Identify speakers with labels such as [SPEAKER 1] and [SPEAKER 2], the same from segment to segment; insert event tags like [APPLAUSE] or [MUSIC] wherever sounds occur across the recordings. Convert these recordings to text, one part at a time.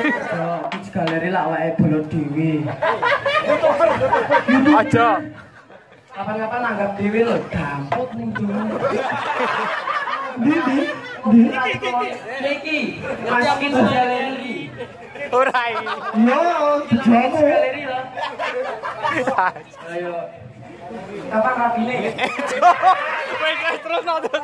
[SPEAKER 1] Yo, Galeri lah awake bolot dhewe.
[SPEAKER 2] Aja.
[SPEAKER 1] Kapan-kapan anggap dhewe lho damput ning dunia.
[SPEAKER 3] Di di di.
[SPEAKER 1] Niki, Mas Kids Galeri.
[SPEAKER 2] Ora iki.
[SPEAKER 3] Yo, jamu.
[SPEAKER 1] Galeri lho. Ayo. Kapan rapine?
[SPEAKER 2] Wes terus nonton.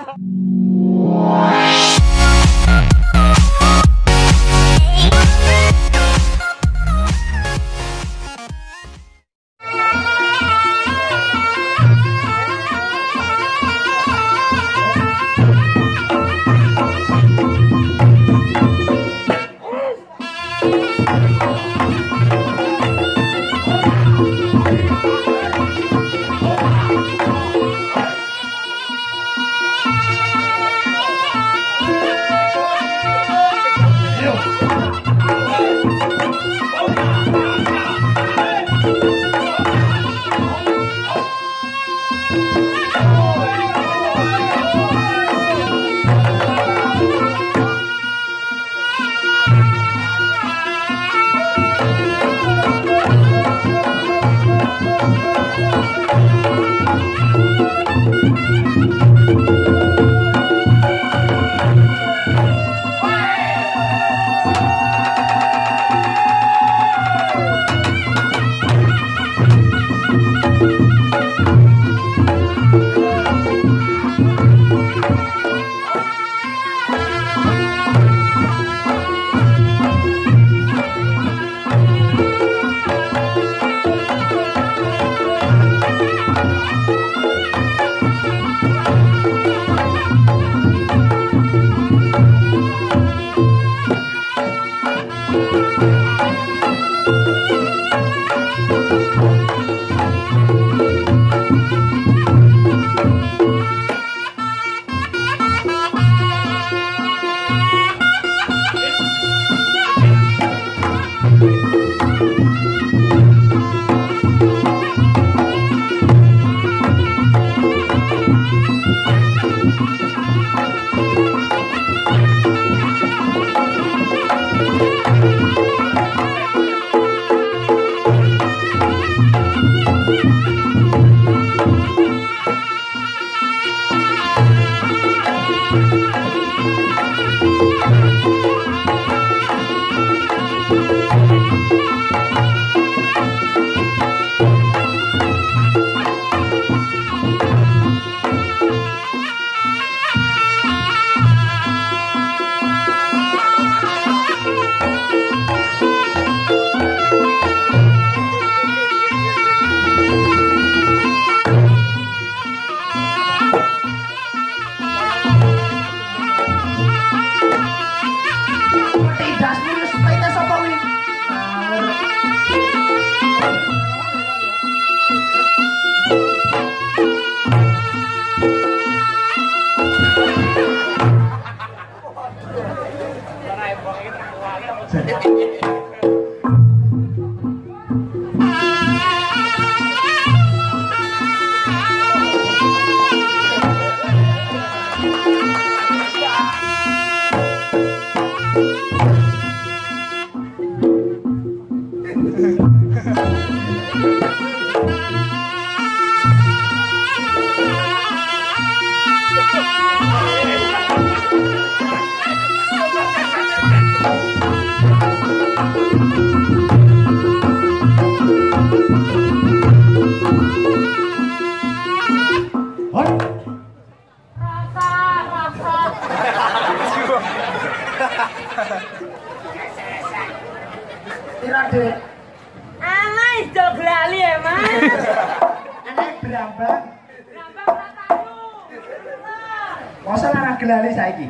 [SPEAKER 3] Gelali saiki?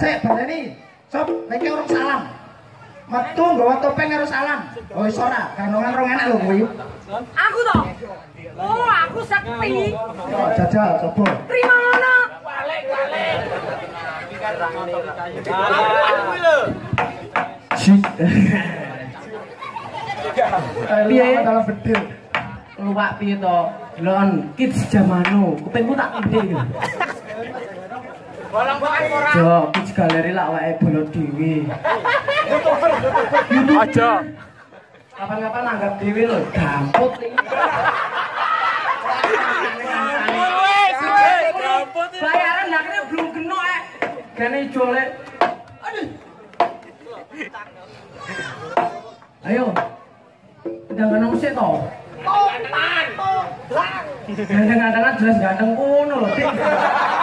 [SPEAKER 3] Sik, baleni. Sob, lagi orang salam. Metu nggawa topeng karo salam. Oh, iso ora? Kandungan rong enak lho kuwi.
[SPEAKER 4] Aku toh. Oh, aku sekti.
[SPEAKER 3] Oh, jajal coba.
[SPEAKER 4] Terima ngono.
[SPEAKER 1] Sik. [LAUGHS]
[SPEAKER 3] Piye dalam bedil.
[SPEAKER 1] Luwak piye to? Delon kids jamanu. Kupingku tak
[SPEAKER 4] pakai ora.
[SPEAKER 1] Jo, iki galeri lak awake bolot dhewe.
[SPEAKER 2] Aja.
[SPEAKER 1] Kapan-kapan anggap dhewe lho gamput iki.
[SPEAKER 2] Gamput.
[SPEAKER 1] Bayaran ndak kene belum kena eh. Kene jole. Aduh. Ayo. Udah kena musik to. Ganteng-gantengan jelas ganteng kuno loh, [LAUGHS]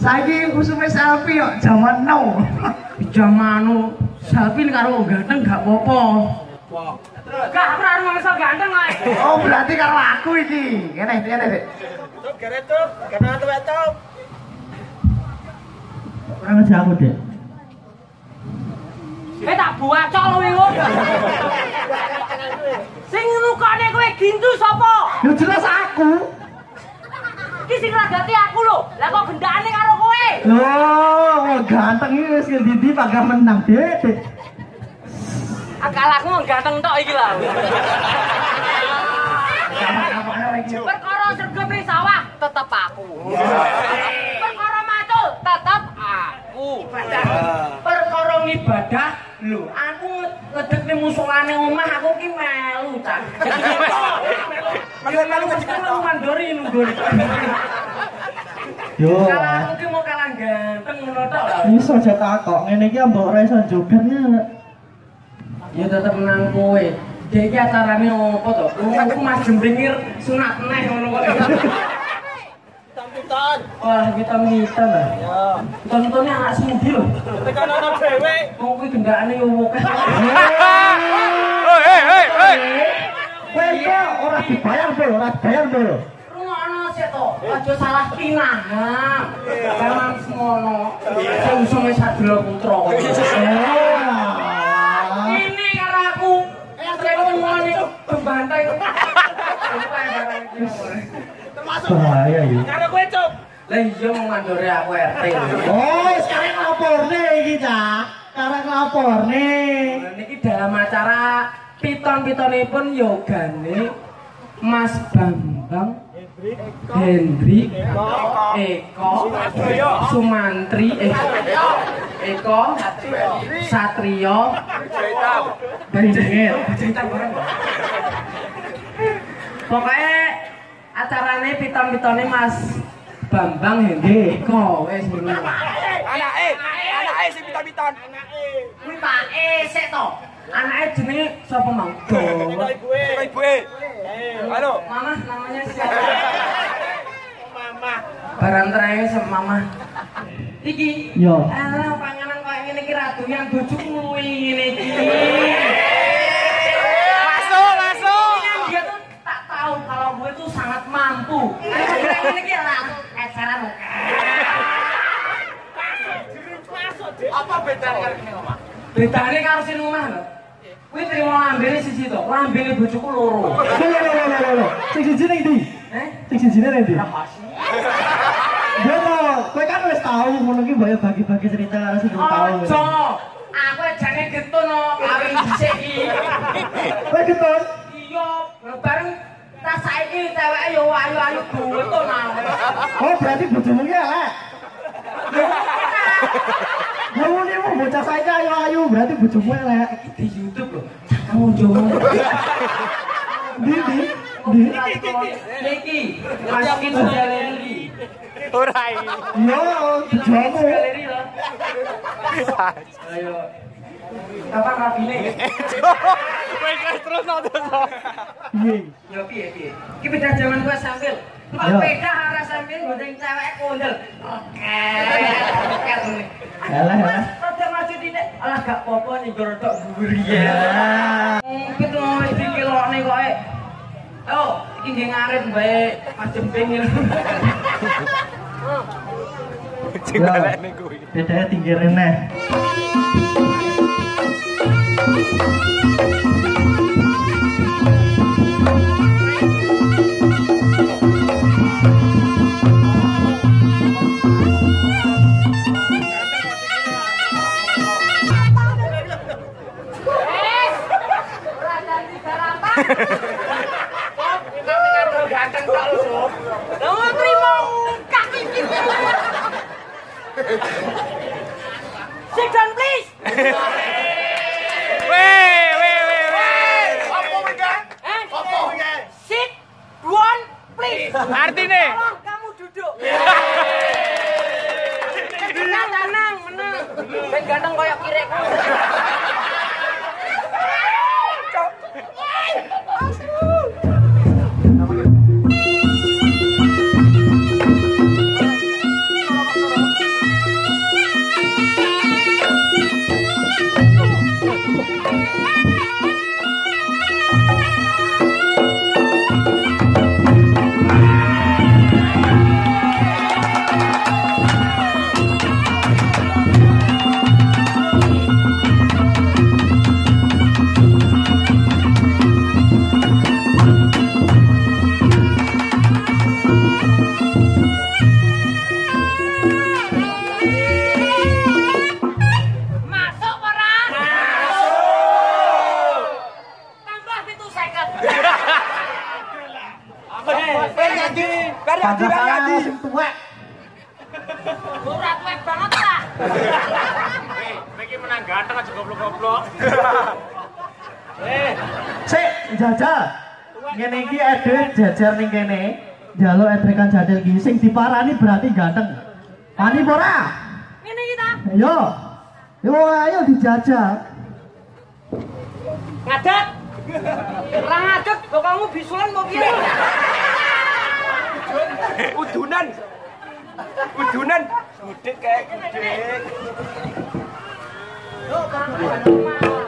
[SPEAKER 3] Saiki usume selfie kok zaman now.
[SPEAKER 1] Jamanu selfie karo ganteng gak apa-apa.
[SPEAKER 4] Gak ora mangsa ganteng ae.
[SPEAKER 3] Oh, berarti karo aku iki. Kene, kene, Dik. Orang aja aku, Dek.
[SPEAKER 4] Eh tak buacok lho iku. Sing nukane kowe gintu sapa?
[SPEAKER 3] Yo jelas aku.
[SPEAKER 4] Ki sing ragati aku lho. Lah kok gendane karo kowe?
[SPEAKER 3] Loh, ganteng ini wis ndi pagah menang, Dek. Dek.
[SPEAKER 4] Akal aku mung ganteng tok iki lho. Perkara sregep sawah tetep aku. Perkara macul tetep aku.
[SPEAKER 1] Perkara ngibadah, lho aku ngedekne musolane omah aku ki melu ta. [LAUGHS] Melu melu kecil mandori nungguri.
[SPEAKER 3] Yo.
[SPEAKER 1] Kalau aku ki mau kalah ganteng ngono tok lah.
[SPEAKER 4] Iso aja takok ngene iki mbok ora iso joget ya.
[SPEAKER 1] Ya tetep nang kowe. Dek iki acarane opo to? Aku Mas Jembringir sunat neh ngono kok.
[SPEAKER 2] Tampitan.
[SPEAKER 1] Wah, kita minta lah.
[SPEAKER 2] Ya.
[SPEAKER 1] Tontonnya anak sindi loh.
[SPEAKER 2] Tekan ana dhewe.
[SPEAKER 1] Mau kuwi gendakane yo oke.
[SPEAKER 2] Hei, hei, hei.
[SPEAKER 4] Kowe kok ora dibayar, Bro, ora dibayar,
[SPEAKER 1] sik to, aja salah pinahan. Emang semono. Sing usume sadelo putra.
[SPEAKER 4] Oh.
[SPEAKER 1] Ini karo aku. Sing ngomongane [LAUGHS] pembanteng.
[SPEAKER 4] Bahaya iki.
[SPEAKER 2] Karo kowe, Cuk.
[SPEAKER 1] Lah iya mau mandore aku RT.
[SPEAKER 4] Oh, sekarang laporne iki, Cak. Sekarang laporne.
[SPEAKER 1] Niki dalam acara piton-pitonipun yogane Mas Bambang Hendri Eko Sumantri eh, Eko Satrio Benjengit Pokoknya acarane piton-pitone Mas Bambang Hendri Eko wis ngono.
[SPEAKER 2] Anake, anake sing pitan-pitan.
[SPEAKER 1] Kuwi Pak E sik to. Anake jenenge sapa mau? Do.
[SPEAKER 2] ibuke. Ibuke. Halo.
[SPEAKER 1] Mama namanya siapa?
[SPEAKER 2] Mama.
[SPEAKER 1] Barang terakhir sama mama. Iki.
[SPEAKER 4] Yo.
[SPEAKER 1] Alah panganan kok ngene iki ratu yang ngluwi ngene iki.
[SPEAKER 2] Masuk, masuk.
[SPEAKER 1] Yang dia tuh tak tahu kalau gue tuh sangat mampu. Karena ngene iki ratu eceran.
[SPEAKER 2] Apa bedanya karo kene, Mama?
[SPEAKER 1] Bedane karo sing omah. Kuwi trimo lambene siji to. Lambene bojoku loro.
[SPEAKER 4] Lho, lho, lho. Sing siji ning ndi?
[SPEAKER 1] Eh?
[SPEAKER 4] Sing siji ning ndi? Yo to, kowe kan wis tau ngono ki mbok bagi-bagi cerita karo sing tau.
[SPEAKER 1] Ojo. Aku jane getun no kawin dhisik iki.
[SPEAKER 4] Kowe ketun.
[SPEAKER 1] Iya, bareng tas saiki ceweke yo ayu-ayu getun aku.
[SPEAKER 4] Oh, berarti bojomu ki elek. Ngomongnya mau bocah saya ayu-ayu, berarti bojomu elek.
[SPEAKER 1] Di YouTube lho. Kamu jowo.
[SPEAKER 4] Di, di, di.
[SPEAKER 1] Niki, masukin ke galeri.
[SPEAKER 2] Ora iki.
[SPEAKER 4] Yo, bojomu.
[SPEAKER 1] Galeri lho. Ayo. Kapan rapine?
[SPEAKER 2] Kowe [LAUGHS] terus nonton.
[SPEAKER 4] Piye?
[SPEAKER 1] Yo piye piye? Iki beda zaman gua sambil. Kok
[SPEAKER 4] Yo.
[SPEAKER 1] beda arah sambil gondeng cewek kondel. Oke. Oke ngene.
[SPEAKER 4] Alah, alah.
[SPEAKER 1] Rada maju titik. Alah gak apa-apa nyenggol tok dhuwur ya.
[SPEAKER 4] Ya.
[SPEAKER 1] Mungkin mau dikilokne kok. eh. Oh, iki nggih ngarit bae Mas Jembing.
[SPEAKER 2] Sing balekne kuwi.
[SPEAKER 4] Bedanya tinggi reneh.
[SPEAKER 2] Ganteng tok lho, Sob.
[SPEAKER 3] Lah trimo kaki iki. Sit down please.
[SPEAKER 2] Weh, weh, weh, weh. Apa kuwi, Kak?
[SPEAKER 3] Eh?
[SPEAKER 2] Apa kuwi?
[SPEAKER 3] Sit down please.
[SPEAKER 2] Artine?
[SPEAKER 3] Tolong kamu duduk. Kita tenang, menang. Ben ganteng koyo kirek.
[SPEAKER 4] Jajar ning kene. Jaluk edrekan jadil iki sing diparani berarti ganteng. Pani ora?
[SPEAKER 3] Yo. Yo ayo dijajak.
[SPEAKER 4] Ngadeg. Ra ngadeg, kok kamu bisulan mau piye?
[SPEAKER 2] Udunan. Udunan. Gudeg kayak gudeg. Weh,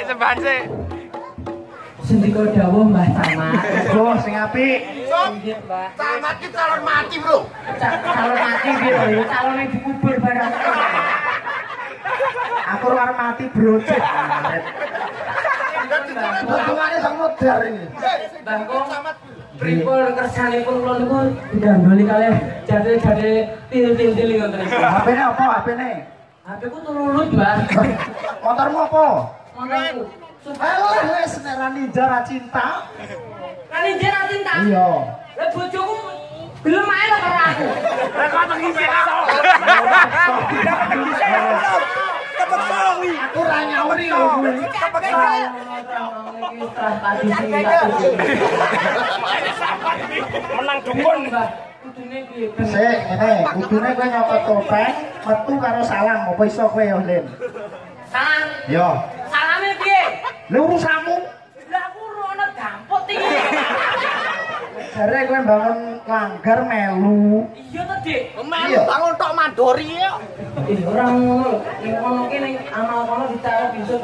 [SPEAKER 2] Nyembah sih.
[SPEAKER 1] Sendika dawuh Mbah Camat.
[SPEAKER 3] Oh sing apik.
[SPEAKER 1] Nggih, Mbah.
[SPEAKER 2] Camat ki calon mati, Bro.
[SPEAKER 1] Ca- Calon mati ya, calone dikubur barang.
[SPEAKER 3] Aku luar mati bro. Hubungannya modar ini.
[SPEAKER 1] Mbah Kong, pripun kersanipun kula niku didandoli kalih til-til-til ngoten.
[SPEAKER 3] HP-ne apa HP-ne?
[SPEAKER 1] HP ku tululut.
[SPEAKER 3] Motormu apa? Ayo wes nek ra ninja ra cinta.
[SPEAKER 1] Kan injen ati tak.
[SPEAKER 3] Iya.
[SPEAKER 1] Lah bojoku gelem ae lah karo aku.
[SPEAKER 3] Aku ra nyawuri lho kuwi.
[SPEAKER 2] Menang dukun.
[SPEAKER 3] Sik, ngene, kudune kowe nyopot topeng, metu karo salam, apa iso kowe yo, Lin?
[SPEAKER 1] Salam.
[SPEAKER 3] Yo. Lha urusanmu
[SPEAKER 1] Lah aku rono dampot iki.
[SPEAKER 3] jare kowe bangun langgar melu.
[SPEAKER 1] Iya to, Dik.
[SPEAKER 3] Iya.
[SPEAKER 2] bangun tok mandori ya.
[SPEAKER 1] Eh, ora ngono. Ning kono ki ning amal kono ditaruh besok.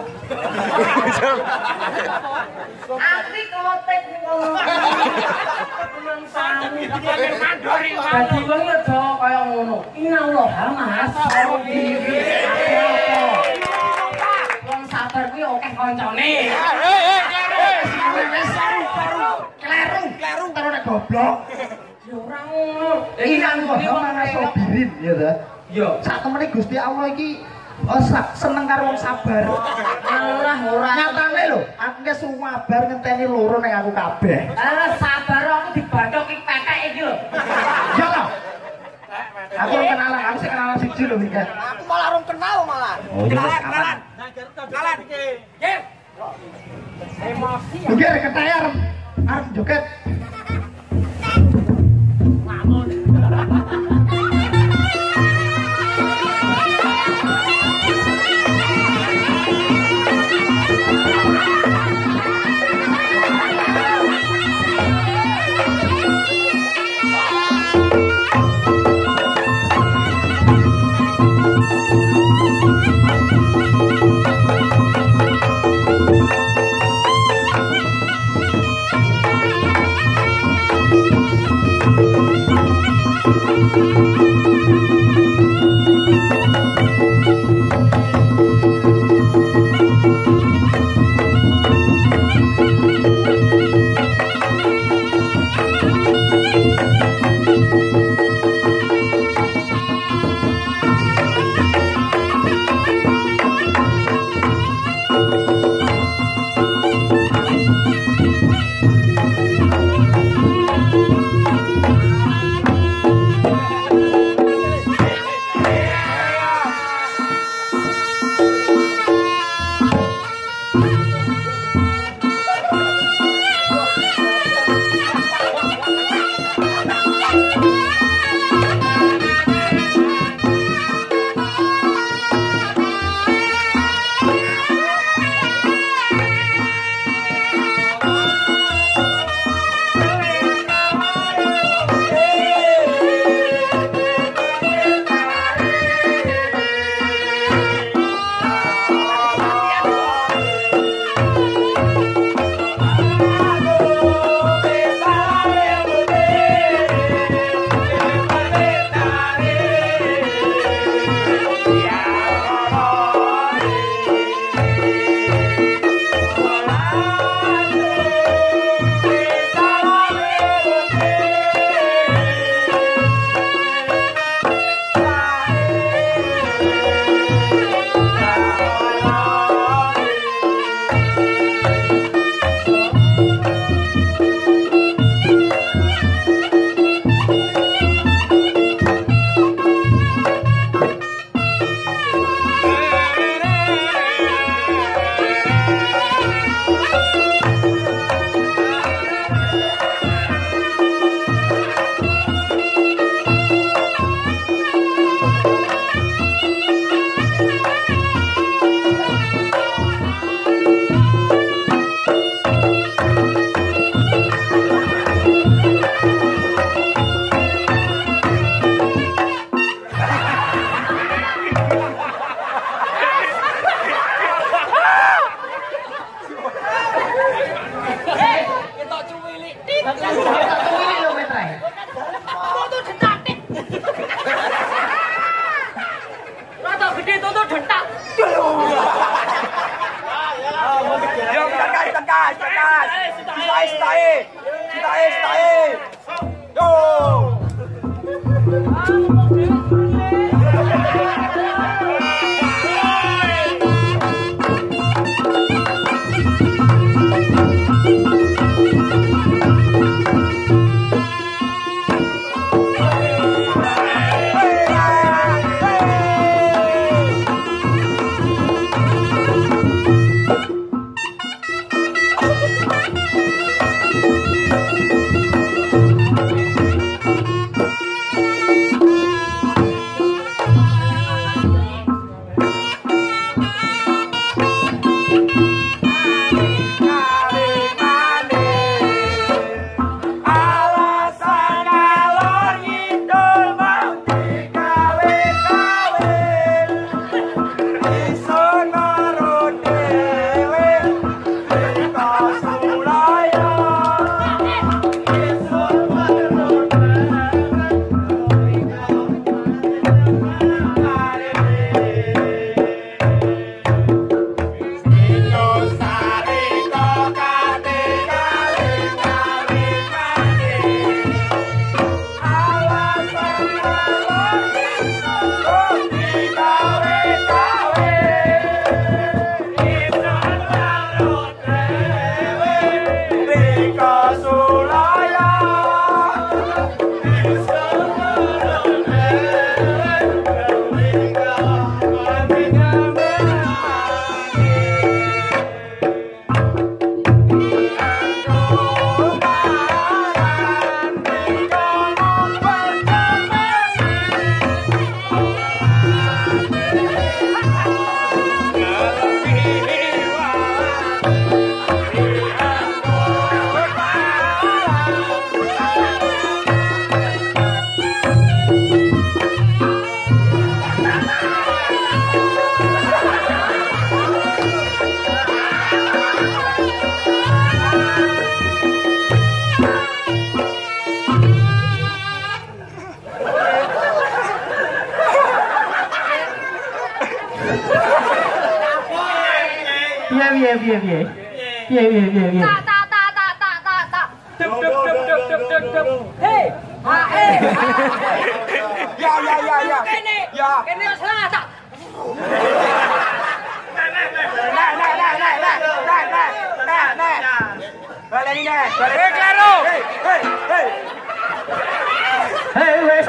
[SPEAKER 1] Antri klotek ning kono. Temen sami.
[SPEAKER 2] Mandori.
[SPEAKER 1] Dadi ya do kaya ngono. Inallah Mas. Apa diri. Sabar kuwi akeh kancane.
[SPEAKER 3] Saru. Kleru, kleru karo nek goblok.
[SPEAKER 1] Ya ora ngono.
[SPEAKER 3] Iki kan kok mana sobirin ya ta.
[SPEAKER 1] Yo.
[SPEAKER 3] Sak temene Gusti Allah iki oh, seneng karo wong sabar.
[SPEAKER 1] Alah ora.
[SPEAKER 3] Nyatane lho, aku ki sumabar ngenteni loro ning aku kabeh.
[SPEAKER 1] Alah sabar aku dibathok iki petek iki lho.
[SPEAKER 3] Ya toh? Aku kenalan, aku sih kenalan siji lho iki.
[SPEAKER 2] Aku malah rong kenal malah.
[SPEAKER 3] Oh, kenalan, kenalan.
[SPEAKER 2] Kalan. Ger. Emosi.
[SPEAKER 3] ke ketayar. Arep joget.
[SPEAKER 2] ¡Vamos,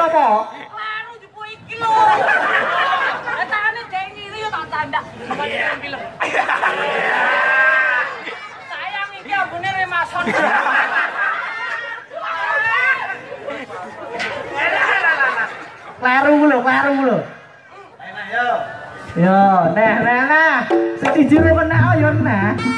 [SPEAKER 2] ta
[SPEAKER 1] Laru jupu iki lho tangane dek ngiri yo tak tandak. sayang iki ambune remason
[SPEAKER 2] Laru lho, laru lho. Enak Yo, neh, neh, neh. Sejujurnya kok nak, yo, neh.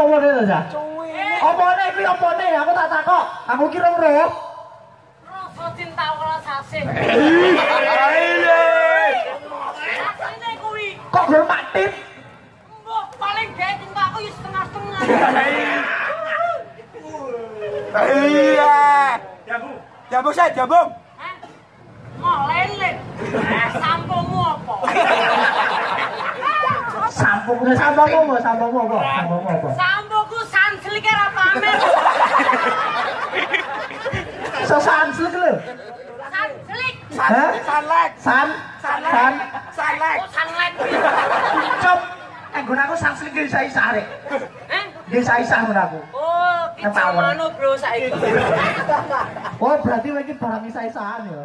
[SPEAKER 2] apa wong itu aja? Apa ini? Ini? Aku tak takok. Aku ki rong Ngerok,
[SPEAKER 1] Rasa cinta kalau sasin. Ayo. Sasin aku ini.
[SPEAKER 2] Kok gue mati? Mbok, paling gaya cinta aku ya setengah-setengah. Iya. Jambung. Jambung saya, jambung.
[SPEAKER 1] Hah? Eh, Mau lele. Eh, Sampo mu apa? [LAUGHS]
[SPEAKER 4] Sampung sampungmu apa? Sampungmu apa? Sampungmu apa?
[SPEAKER 1] Sampungku sanslik ra pamer.
[SPEAKER 4] Sesanslek lho.
[SPEAKER 1] Sanslik.
[SPEAKER 2] Sanlek.
[SPEAKER 4] San san san
[SPEAKER 2] Sanlek.
[SPEAKER 1] Oh, sanlek.
[SPEAKER 4] cop. Eh nggon aku sanslik ge isa-isa rek.
[SPEAKER 1] Eh?
[SPEAKER 4] Ge isa-isa nggon aku.
[SPEAKER 1] Oh, ki
[SPEAKER 4] Nang tawon.
[SPEAKER 1] jamanmu bro saiki.
[SPEAKER 4] Oh, berarti kowe iki barang isa-isaan ya.